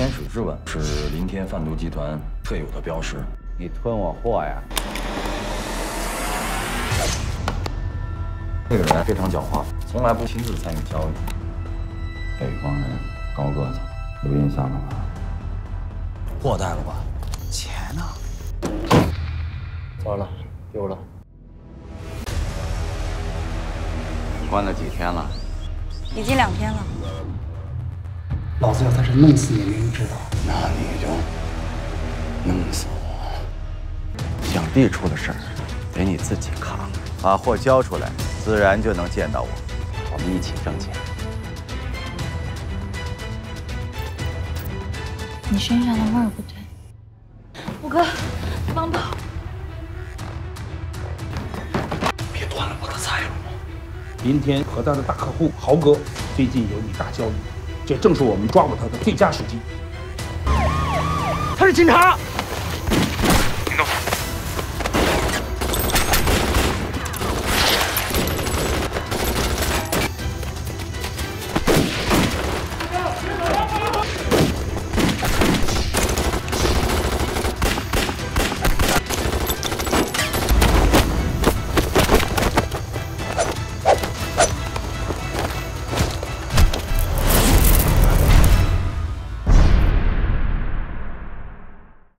天使之吻是林天贩毒集团特有的标识。你吞我货呀？这个人非常狡猾，从来不亲自参与交易。北方人，高个子，有印象了吧？货带了吧？钱呢？糟了，丢了。关了几天了？已经两天了。老子要在这弄死你，没人知道？那你就弄死我。想必出了事儿，得你自己扛。把货交出来，自然就能见到我。我们一起挣钱。你身上的味儿不对，五哥，帮帮！别断了我的财路。林天和他的大客户豪哥最近有笔大交易，这正是我们抓捕他的最佳时机。他是警察。